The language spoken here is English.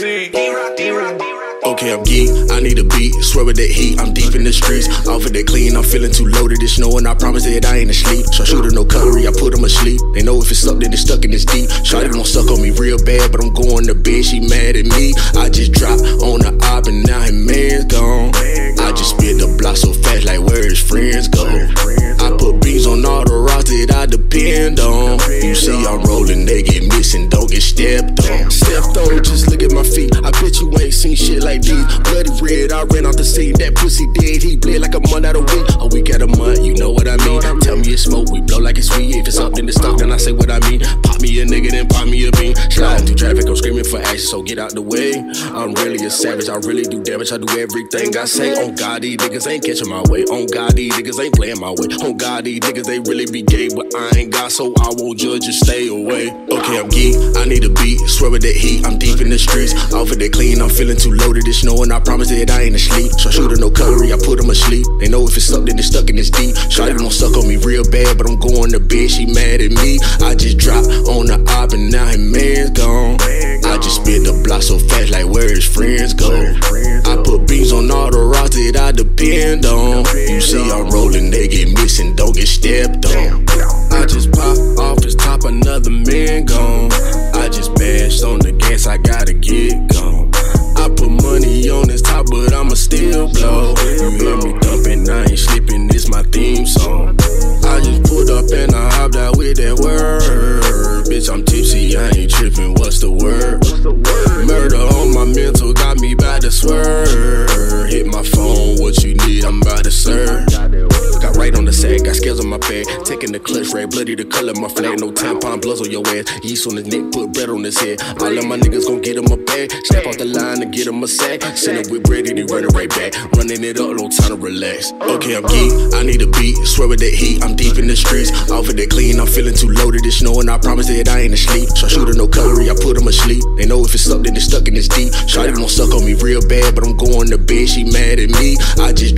Okay, I'm geek, I need a beat, swear with that heat, I'm deep in the streets, off of that clean, I'm feeling too loaded, it's snowing, I promise that I ain't asleep, so shooter no cutlery, I put him asleep, they know if it's up, then it's stuck in this deep, Shawty gon' suck on me real bad, but I'm going to bed, she mad at me, I just drop, on. Stepped on, just look at my feet. I bet you ain't seen shit like these. Bloody red, I ran off the scene. That pussy dead, he bled like a month out of week. A week out of month, you know what I mean. Tell me it's smoke, we blow like it's sweet. If it's up, then it's stuck, then I say what I mean. So get out the way. I'm really a savage, I really do damage. I do everything I say. On God, these niggas ain't catching my way. On God, these niggas ain't playing my way. On God, these niggas they really be gay, but I ain't got, so I won't judge and stay away. Okay, I'm geek, I need a beat. Swear with that heat, I'm deep in the streets. Off of that clean, I'm feeling too loaded. It's snowing, I promise that I ain't asleep. So shooter, no cutlery, I put them asleep. They know if it's then it's stuck in this deep. Shawty gon' suck on me real bad, but I'm going to bed, she mad at me. I just dropped on the op and now his man's gone. His friends go. I put beans on all the rocks that I depend on. You see, I'm rolling, they get missing, don't get stepped on. I just pop off his top, another man gone. I just bashed on the gas, I gotta get gone. I put money on this top, but I'ma still blow. You hear me thumping, I ain't sleeping, this my theme song. I just pulled up and I hopped out with that word. Bitch, I'm tipsy, I ain't tripping, what's the word? Swerve. On bag. Taking the clutch, red bloody the color my flag. No tampon, bloods on your ass. Yeast on his neck, put bread on his head. All of my niggas gon' get him a bag. Snap off the line and get him a sack. Send it with bread and he run it right back. Running it up, no time to relax. Okay, I'm geek, I need a beat. Swear with that heat, I'm deep in the streets. Off of that clean, I'm feeling too loaded. It's snowing, I promise that I ain't asleep. So shooter, no cutlery, I put him asleep. They know if it's up, then it's stuck in it's deep. Shawty gon' suck on me real bad, but I'm going to bed, she mad at me. I just